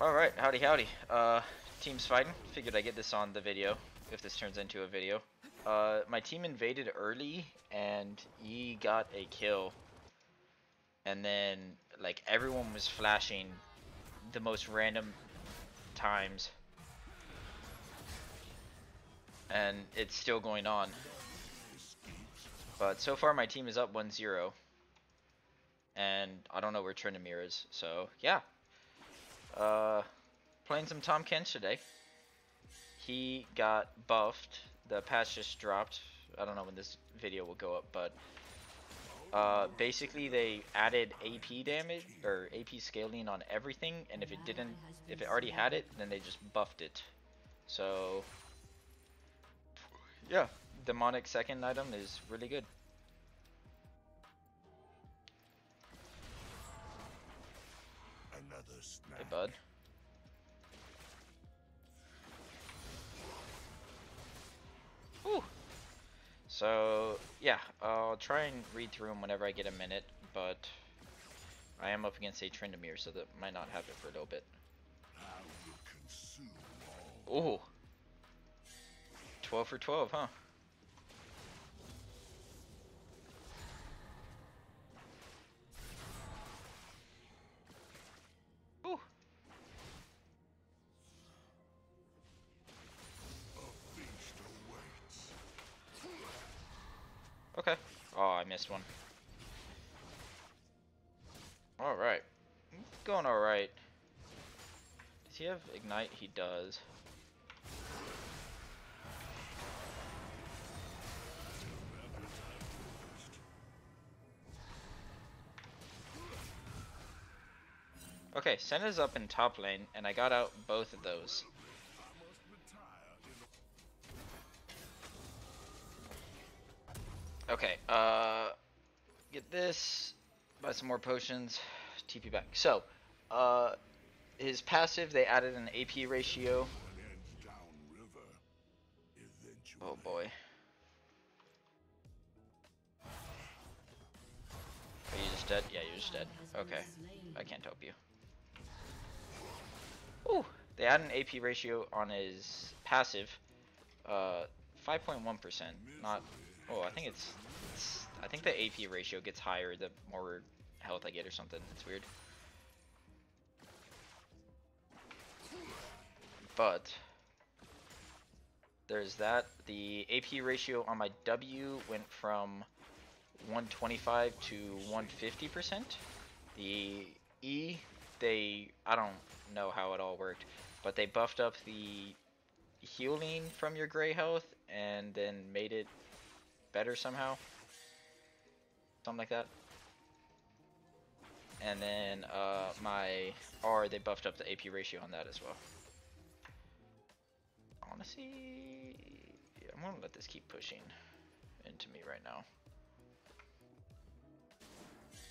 Alright, howdy howdy. Uh, team's fighting. Figured I'd get this on the video, if this turns into a video. Uh, my team invaded early, and he got a kill. And then, like, everyone was flashing the most random times. And it's still going on. But so far my team is up 1-0. And I don't know where Tryndamere is, so yeah. Uh, playing some Tahm Kench today. He got buffed. The patch just dropped. I don't know when this video will go up, but uh, basically they added AP damage or AP scaling on everything, and if it didn't, if it already had it, then they just buffed it. So yeah, demonic second item is really good. Hey, bud. Whew. So, yeah, I'll try and read through them whenever I get a minute, but I am up against a Tryndamere, so that might not happen for a little bit. Ooh. 12 for 12, huh? One. Alright. Going alright. Does he have Ignite? He does. Okay, Senna's up in top lane, and I got out both of those. This, buy some more potions, TP back. So, uh, his passive, they added an AP ratio. Oh boy. Are you just dead? Yeah, you're just dead. Okay, I can't help you. Ooh, they add an AP ratio on his passive, uh, 5.1%. Not, oh, I think it's, it's, I think the AP ratio gets higher the more health I get or something. It's weird. But there's that. The AP ratio on my W went from 125 to 150%. The E, they, I don't know how it all worked, but they buffed up the healing from your gray health and then made it better somehow. Something like that. And then uh, my R, they buffed up the AP ratio on that as well. Honestly, yeah, I'm gonna let this keep pushing into me right now.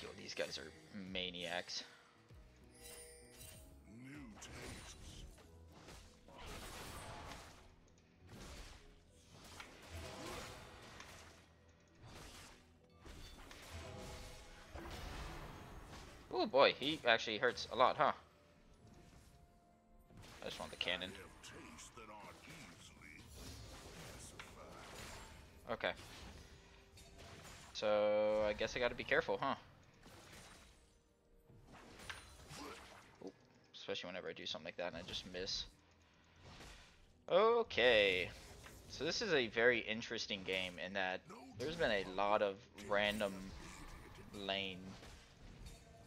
Yo, these guys are maniacs. Oh boy, he actually hurts a lot, huh? I just want the cannon. Okay. So, I guess I gotta be careful, huh? Ooh, especially whenever I do something like that and I just miss. Okay. So this is a very interesting game in that there's been a lot of random lane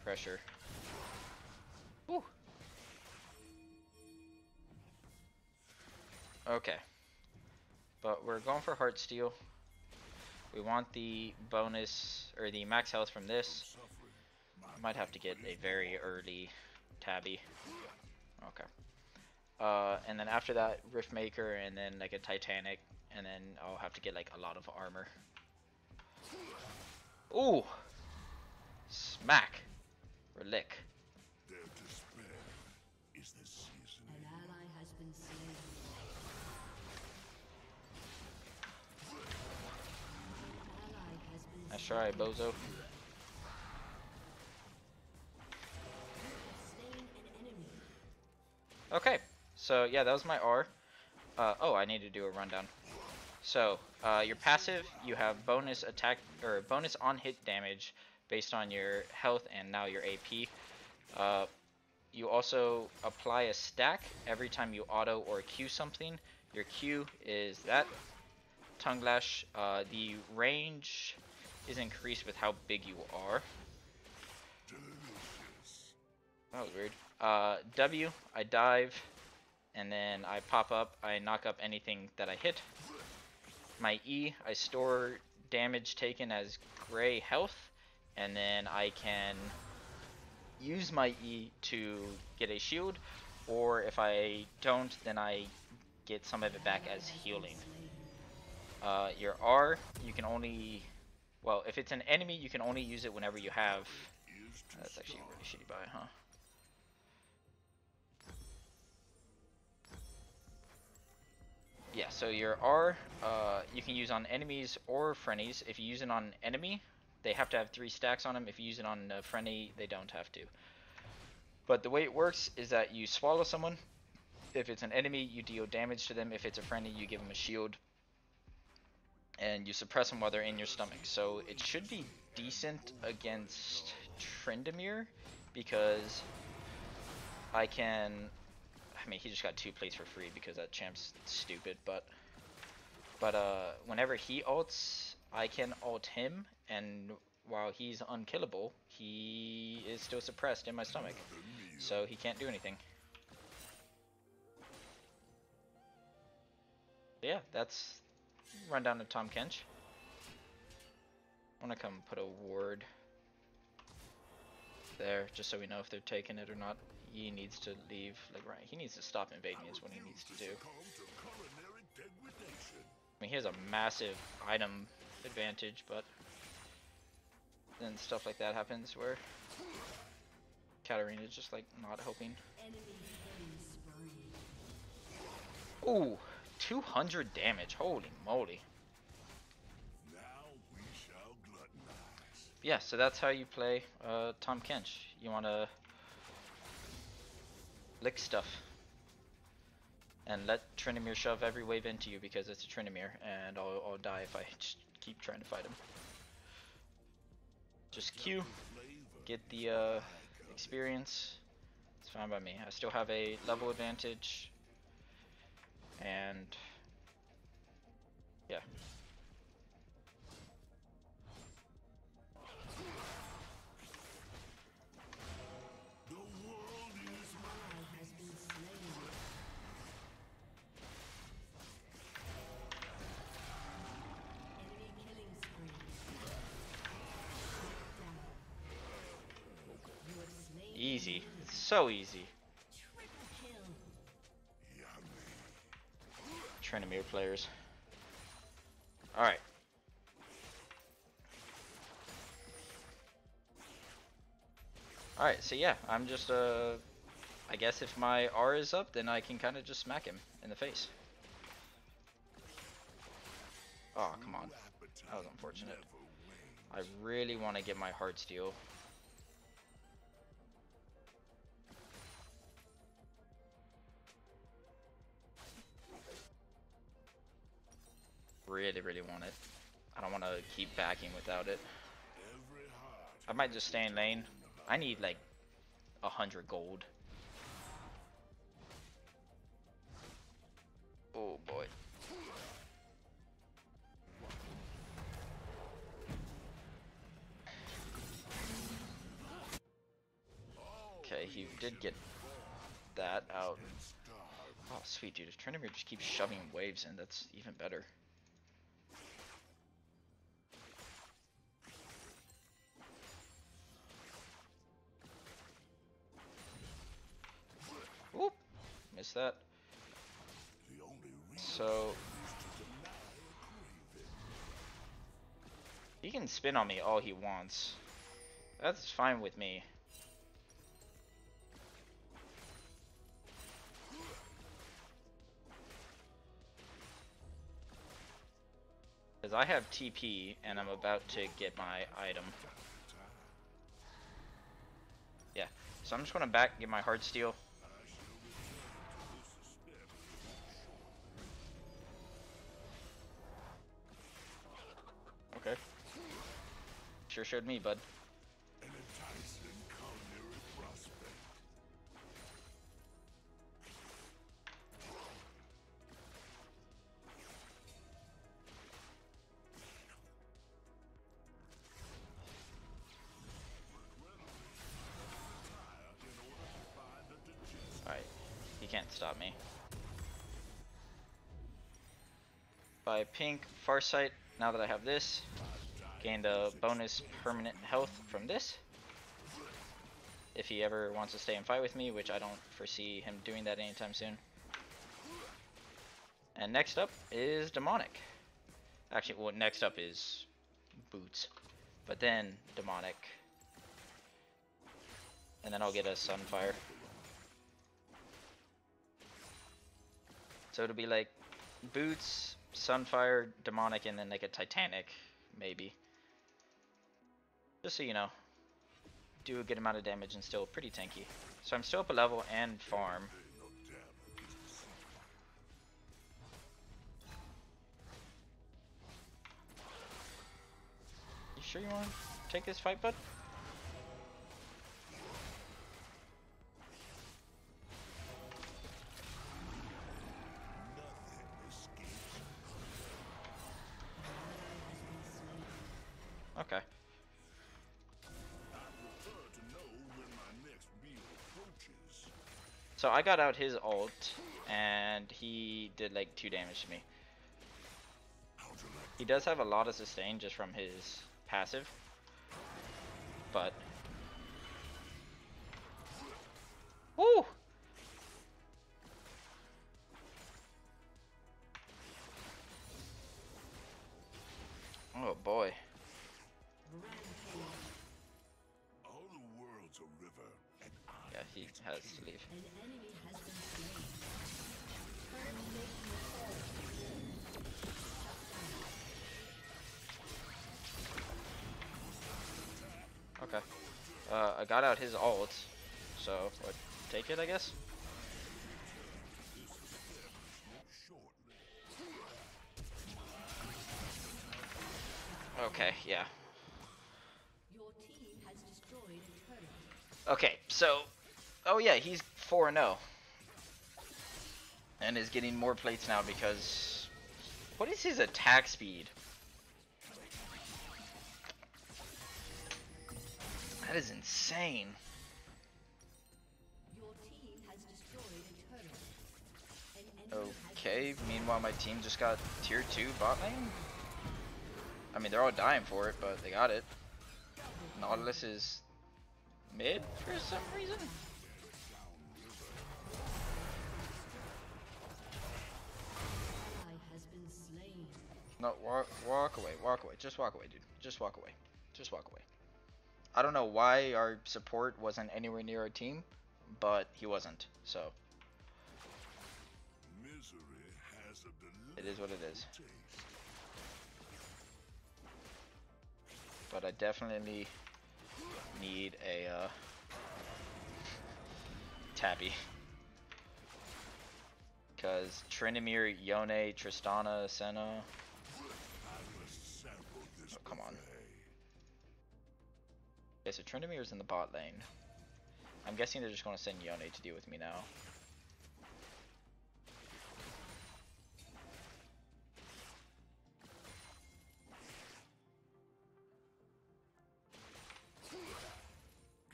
pressure. Whew. Okay. But we're going for Heartsteel. We want the bonus, or the max health from this. I might have to get a very early tabby. Okay. Uh, and then after that, Riftmaker, and then like a Titanic, and then I'll have to get like a lot of armor. Ooh! Smack! Or lick. Nice try, bozo. Okay, so yeah, that was my R. Uh, oh, I need to do a rundown. So, uh, your passive, you have bonus attack or bonus on hit damage based on your health and now your AP. Uh, you also apply a stack every time you auto or Q something. Your Q is that tongue lash. Uh, the range is increased with how big you are. That was weird. Uh, w, I dive, and then I pop up. I knock up anything that I hit. My E, I store damage taken as gray health, and then I can use my E to get a shield, or if I don't, then I get some of it back as healing. Uh, your R, you can only, well, if it's an enemy, you can only use it whenever you have. That's actually a really shitty buy, huh? Yeah, so your R, uh, you can use on enemies or friendlies. If you use it on an enemy, they have to have three stacks on them. If you use it on a friendly, they don't have to. But the way it works is that you swallow someone. If it's an enemy, you deal damage to them. If it's a friendly, you give them a shield. And you suppress them while they're in your stomach. So it should be decent against Tryndamere because I can I mean, he just got two plates for free because that champ's stupid, but but uh, whenever he ults, I can ult him, and while he's unkillable, he is still suppressed in my stomach, so he can't do anything. Yeah, that's rundown of Tahm Kench. I want to come put a ward there, just so we know if they're taking it or not he needs to leave, like, right, he needs to stop invading is what he needs to do. I mean, he has a massive item advantage, but then stuff like that happens where Katarina's just, like, not helping. Ooh, 200 damage, holy moly. Yeah, so that's how you play uh, Tahm Kench. You want to lick stuff. And let Tryndamere shove every wave into you because it's a Tryndamere, and I'll, I'll die if I just keep trying to fight him. Just Q, get the uh, experience. It's fine by me. I still have a level advantage, and Easy. It's so easy. Tryndamere players. Alright. Alright, so yeah, I'm just, uh... I guess if my R is up, then I can kind of just smack him in the face. Oh, come on. That was unfortunate. I really want to get my Heartsteel. Really, really want it. I don't want to keep backing without it. I might just stay in lane. I need like a hundred gold. Oh boy. Okay, he did get that out. Oh, sweet, dude. If Tryndamere just keeps shoving waves in, that's even better. Missed that. So he can spin on me all he wants. That's fine with me. Because I have TP and I'm about to get my item. Yeah, so I'm just going to back, get my Heartsteel. Sure showed me, bud. Alright, he can't stop me. By pink Farsight, now that I have this, gained a uh, bonus permanent health from this. If he ever wants to stay and fight with me, which I don't foresee him doing that anytime soon. And next up is Demonic. Actually, well, next up is Boots. But then Demonic. And then I'll get a Sunfire. So it'll be like Boots, Sunfire, Demonic, and then like a Titanic, maybe. Just so you know. Do a good amount of damage and still pretty tanky. So I'm still up a level and farm. You sure you want to take this fight, bud? So I got out his ult, and he did like 2 damage to me. He does have a lot of sustain just from his passive, but... Woo! Oh boy. All the world's a river, and I Yeah, he has to leave. Uh, I got out his ult, so take it, I guess. Okay, yeah. Okay, so, oh yeah, he's four and zero, and is getting more plates now because what is his attack speed? That is insane. Your team has destroyed a turret. Okay, meanwhile my team just got tier 2 bot lane? I mean, they're all dying for it, but they got it. Nautilus is mid for some reason? has, ally has been slain. No, walk, walk away, walk away. Just walk away, dude. Just walk away. Just walk away. I don't know why our support wasn't anywhere near our team, but he wasn't, so misery has a it is what it is. But I definitely need a uh, tabby. Because Tryndamere, Yone, Tristana, Senna. I must sample this Oh, come on. Okay, so Tryndamere's in the bot lane. I'm guessing they're just going to send Yone to deal with me now.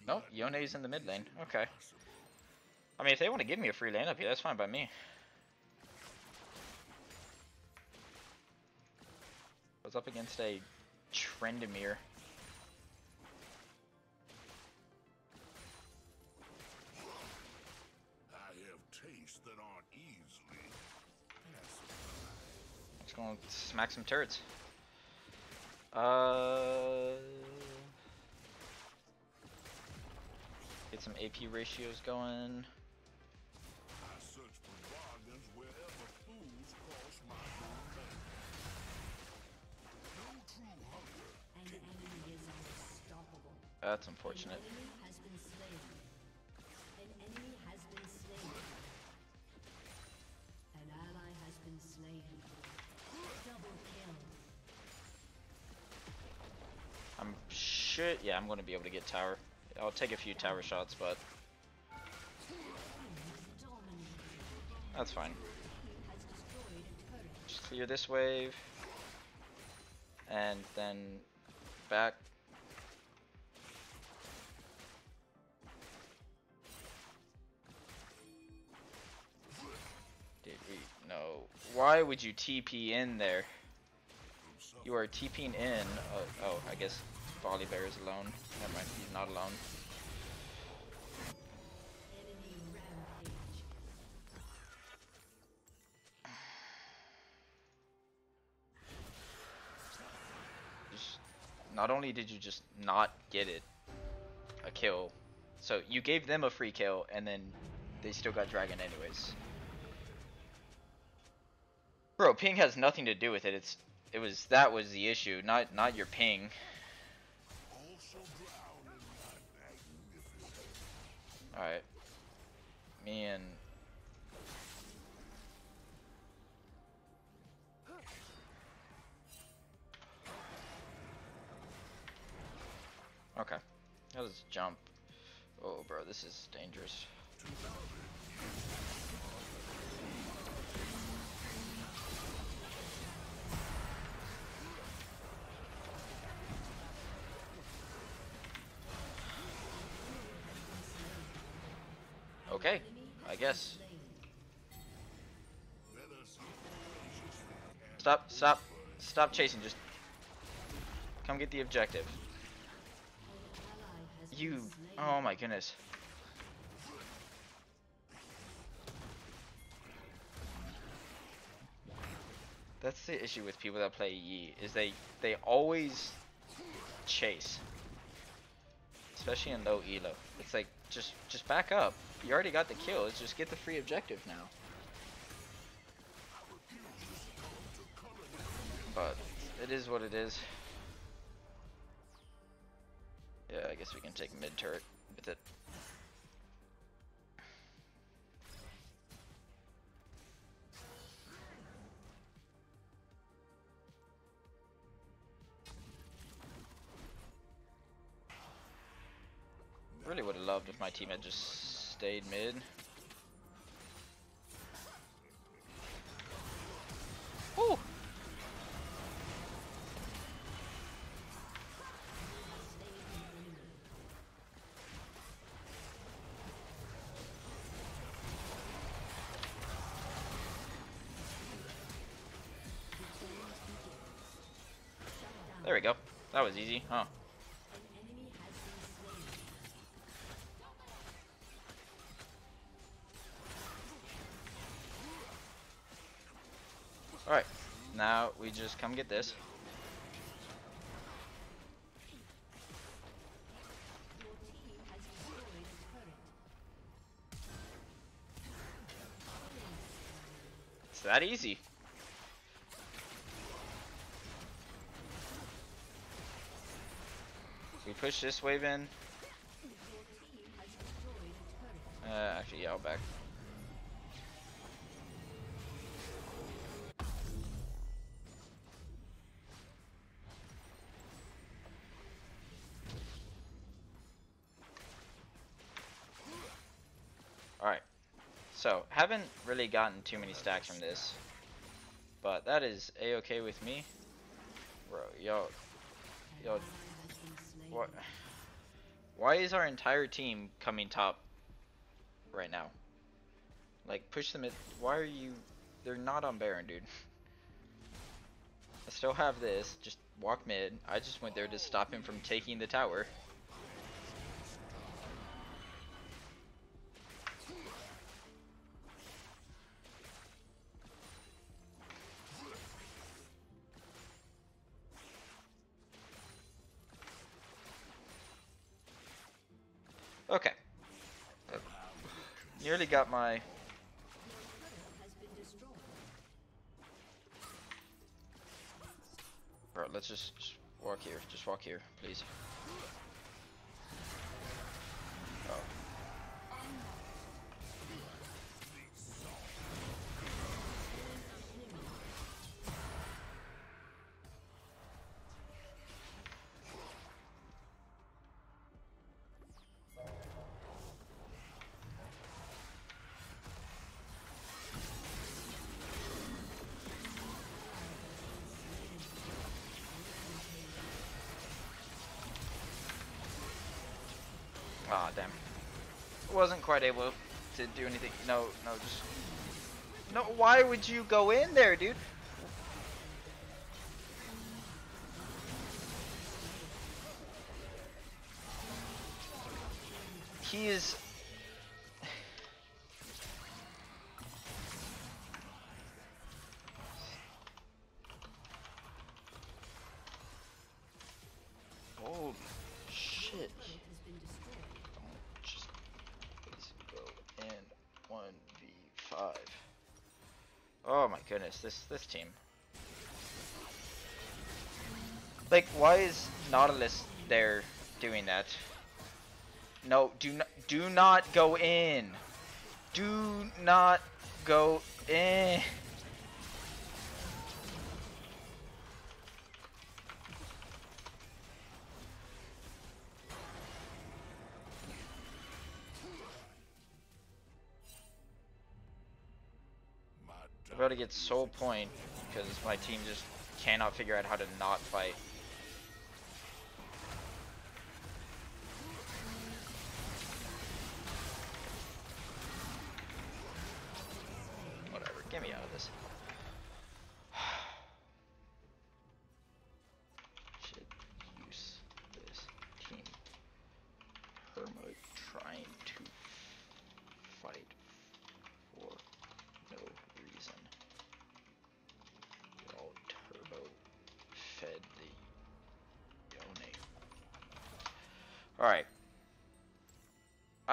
Nope, Yone's in the mid lane. Okay. I mean, if they want to give me a free lane up here, that's fine by me. I was up against a Tryndamere. Smack some turrets. Uh, get some AP ratios going. That's search shit. Yeah, I'm gonna be able to get tower. I'll take a few tower shots, but that's fine. Just clear this wave. And then back. Did we no. Why would you TP in there? You are TPing in. Oh, oh I guess Volibear is alone. Never mind, he's not alone. Just not only did you just not get it a kill so you gave them a free kill and then they still got dragon anyways bro ping has nothing to do with it it's it was that was the issue not not your ping magnificence. all right me and Okay. Let's jump. Oh, bro, this is dangerous. Okay, I guess. Stop, stop, stop chasing. Just come get the objective. You, oh my goodness. That's the issue with people that play Yi is they they always chase, especially in low elo. It's like just just back up. You already got the kill. Let's just get the free objective now. But it is what it is. Yeah, I guess we can take mid turret with it. Stayed mid. Woo! There we go. That was easy, huh? Come get this. It's that easy. We push this wave in. Uh, actually, yeah, I'll back. Really gotten too many stacks from this. But that is a-okay with me. Bro, yo, Yo, what? Why is our entire team coming top right now? Like, push them. At, why are you? They're not on Baron, dude. I still have this. Just walk mid. I just went there to stop him from taking the tower. Got my. Bro, let's just walk here. Just walk here, please. Ah, damn. Wasn't quite able to do anything. No, no, just. No, why would you go in there, dude? He is. Goodness, this this team. Like, why is Nautilus there doing that? No, do not do not go in. Do not go in. About to get soul point because my team just cannot figure out how to not fight.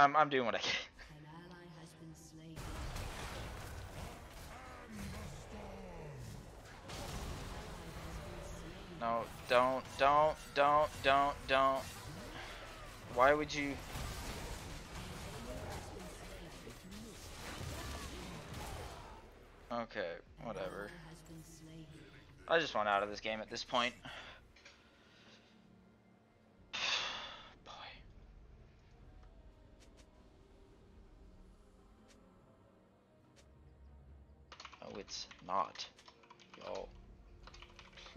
I'm I'm doing what I can. An ally has been slain. No, don't, don't, don't, don't, don't. Why would you? Okay, whatever. Ally has been slain. I just want out of this game at this point. No, it's not. Y'all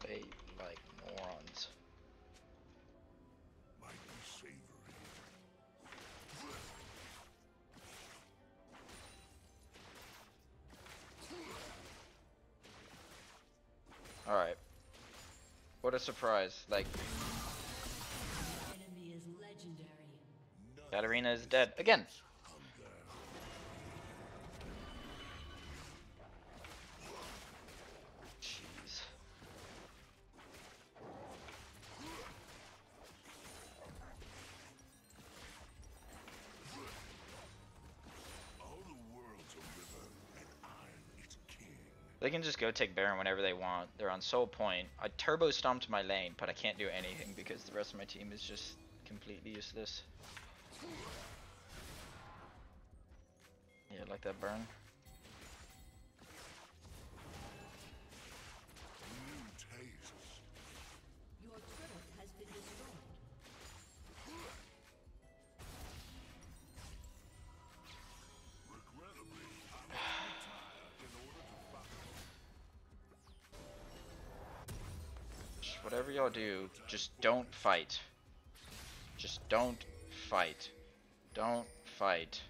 play like morons. might be savory. Alright. What a surprise. Like, Enemy is legendary. Katarina is dead. Again. Can just go take Baron whenever they want. They're on soul point. I turbo stomped my lane, but I can't do anything because the rest of my team is just completely useless. Yeah, like that burn. Whatever y'all do, just don't fight. Just don't fight. Don't fight.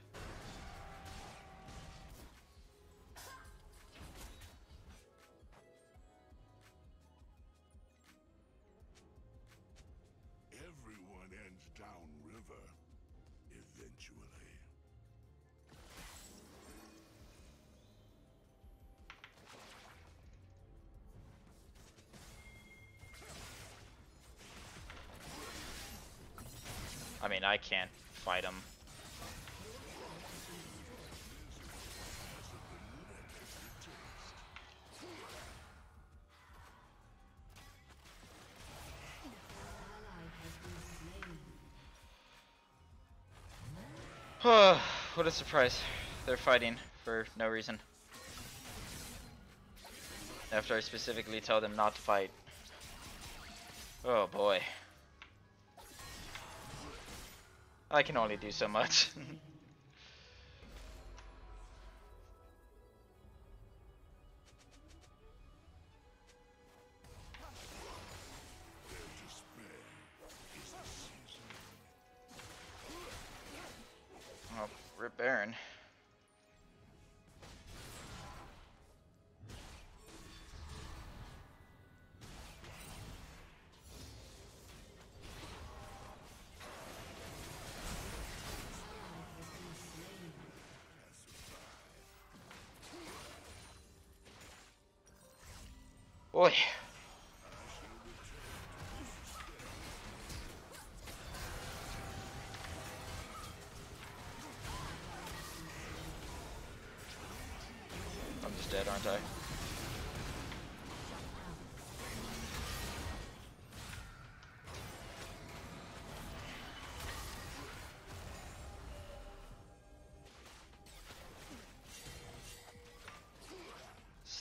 Fight him. What a surprise. They're fighting for no reason. After I specifically tell them not to fight. Oh boy. I can only do so much.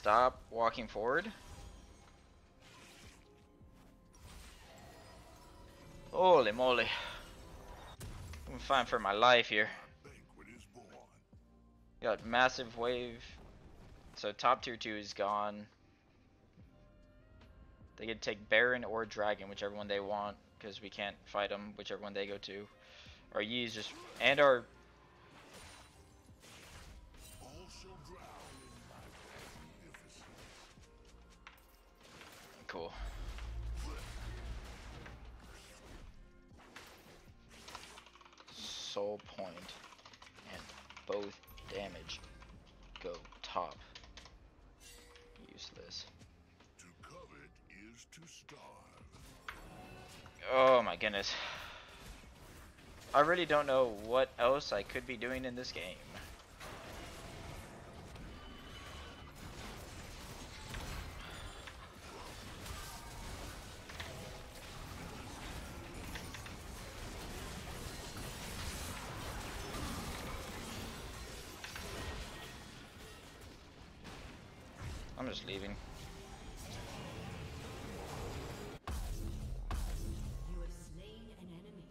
Stop walking forward. Holy moly. I'm fine for my life here. Got massive wave. So top tier 2 is gone. They could take Baron or Dragon, whichever one they want, because we can't fight them, whichever one they go to. Our Yi is just, and our, cool. Soul point and both damage go top. Useless. To covet is to starve. Oh my goodness. I really don't know what else I could be doing in this game. Just leaving. You have slain an enemy.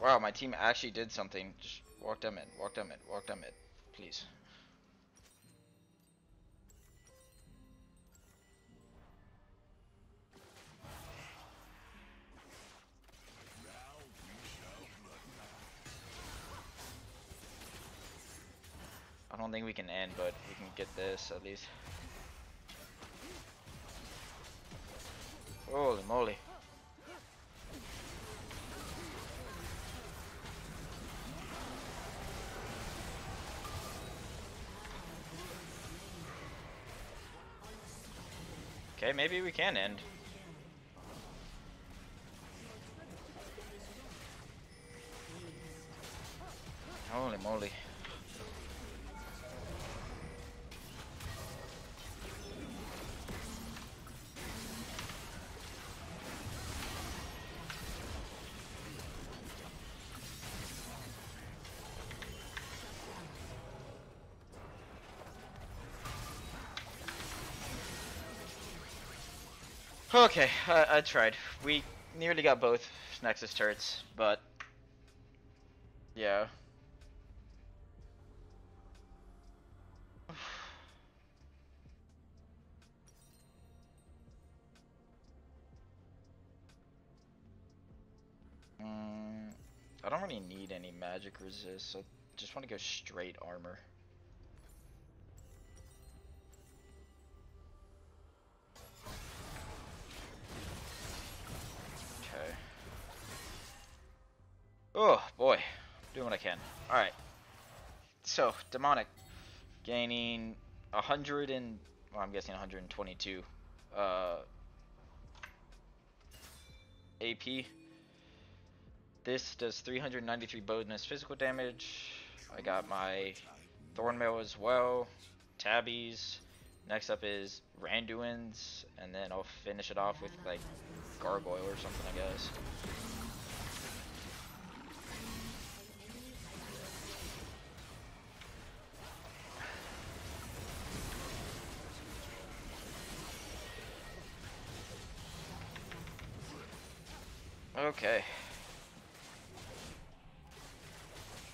Wow, my team actually did something. Just walk them in, walk them in, walk them in, please. But we can get this at least. Holy moly. Okay, maybe we can end. Holy moly. Okay, I, I tried. We nearly got both Nexus turrets, but yeah. Mm, I don't really need any magic resist, so just want to go straight armor. Demonic, gaining a hundred and well, I'm guessing 122 uh, AP. This does 393 bonus physical damage. I got my Thornmail as well. Tabbies. Next up is Randuin's, and then I'll finish it off with like Gargoyle or something, I guess. Okay.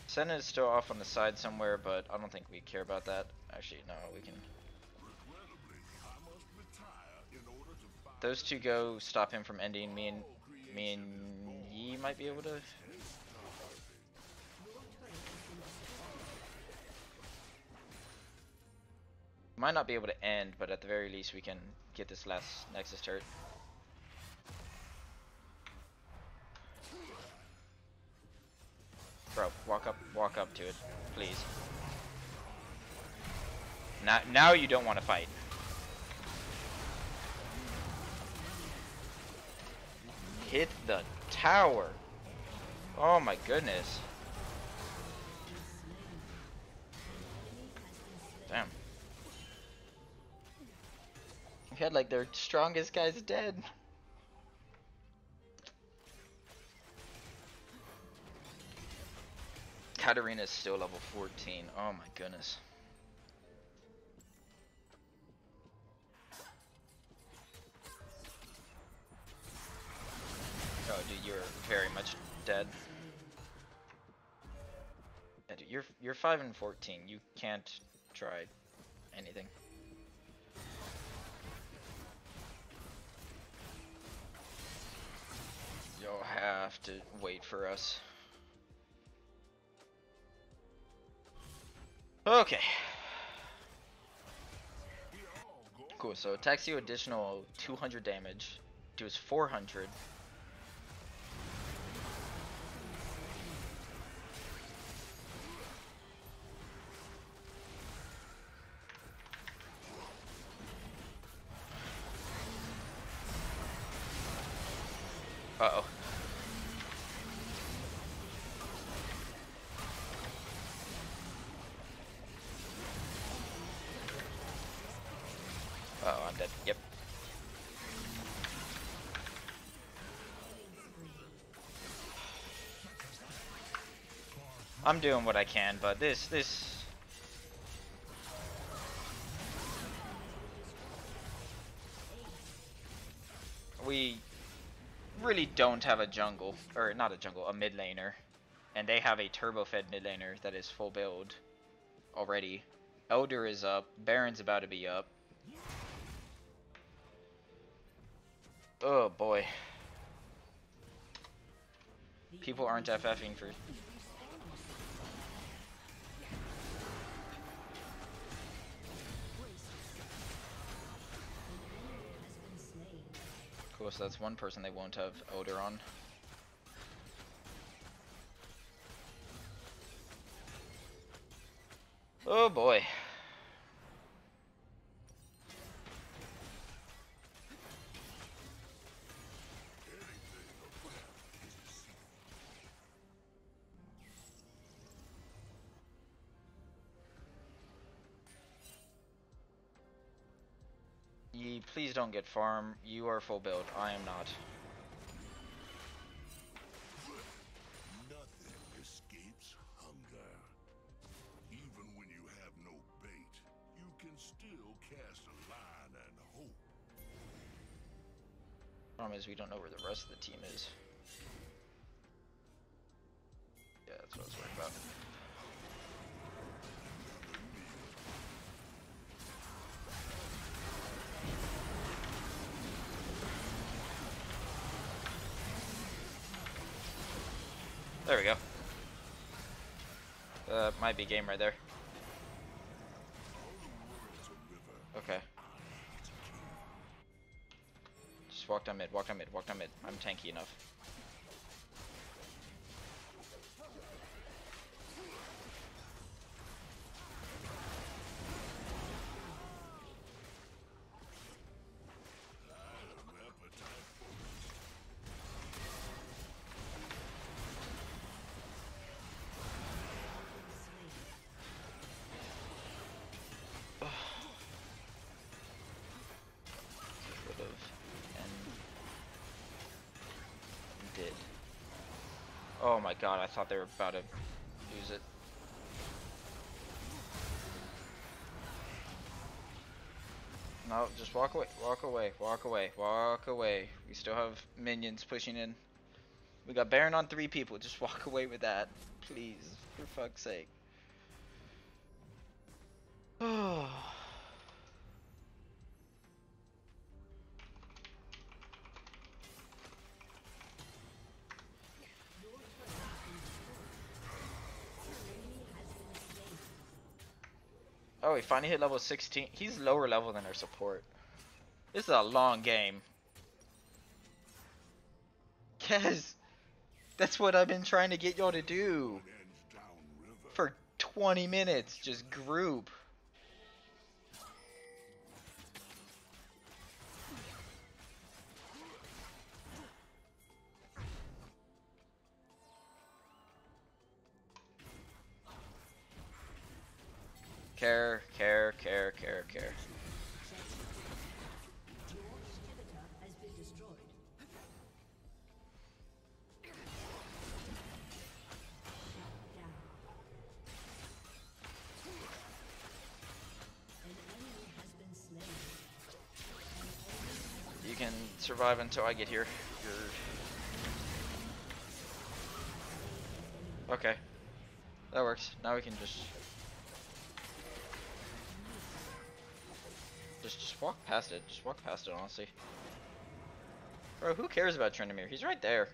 Senna is still off on the side somewhere, but I don't think we care about that. Actually, no, we can. Those two go stop him from ending. Me and me and Yi might be able to. Might not be able to end, but at the very least we can get this last Nexus turret. Bro, walk up, walk up to it, please. Now, now you don't want to fight. Hit the tower. Oh my goodness. Damn. We had like their strongest guys dead. Katarina is still level 14. Oh my goodness. Oh, dude, you're very much dead. Yeah, dude, you're you're five and fourteen. You can't try anything. You'll have to wait for us. Okay. Cool, so attacks you additional 200 damage, deals 400. Uh-oh. I'm doing what I can, but this, this... We really don't have a jungle, or not a jungle, a mid laner. And they have a turbo fed mid laner that is full build already. Elder is up, Baron's about to be up. Oh boy. People aren't FFing for so that's one person they won't have Odor on. Oh boy. Please don't get farm. You are full build. I am not. Nothing escapes hunger. Even when you have no bait, you can still cast a line and hope. Problem is we don't know where the rest of the team is. Might be game right there. Okay. Just walk down mid, walk down mid, walk down mid. I'm tanky enough. Oh my god, I thought they were about to use it. No, just walk away, walk away, walk away, walk away. We still have minions pushing in. We got Baron on three people, just walk away with that. Please, for fuck's sake. Oh. Finally hit level 16. He's lower level than our support. This is a long game. Yes, that's what I've been trying to get y'all to do for 20 minutes. Just group. Care, care, care, care, care. You can survive until I get here. You're... Okay. That works. Now we can just... Walk past it. Just walk past it, honestly. Bro, who cares about Tryndamere? He's right there.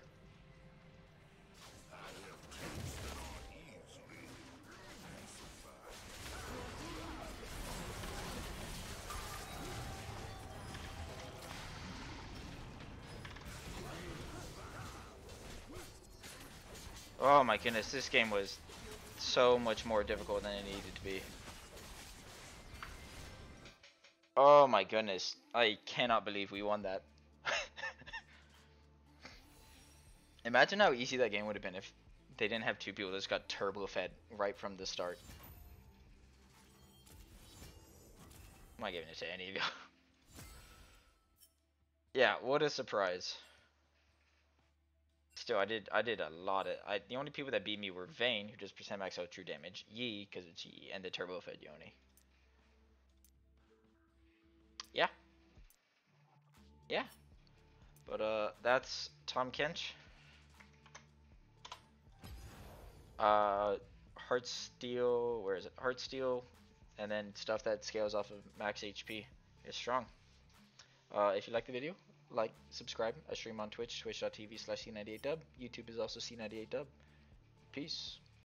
Oh my goodness, this game was so much more difficult than it needed to be. Oh my goodness, I cannot believe we won that. Imagine how easy that game would have been if they didn't have two people that just got turbo fed right from the start. I'm not giving it to any of you. yeah, what a surprise. Still, I did I did a lot of I the only people that beat me were Vayne, who does percent max out true damage, Yi, because it's Yi, and the turbo fed Yone. Yeah. Yeah. But uh that's Tahm Kench. Uh Heartsteel, where is it? Heartsteel and then stuff that scales off of max HP is strong. Uh if you like the video, like, subscribe. I stream on Twitch, twitch.tv slash C98dub. YouTube is also C98dub. Peace.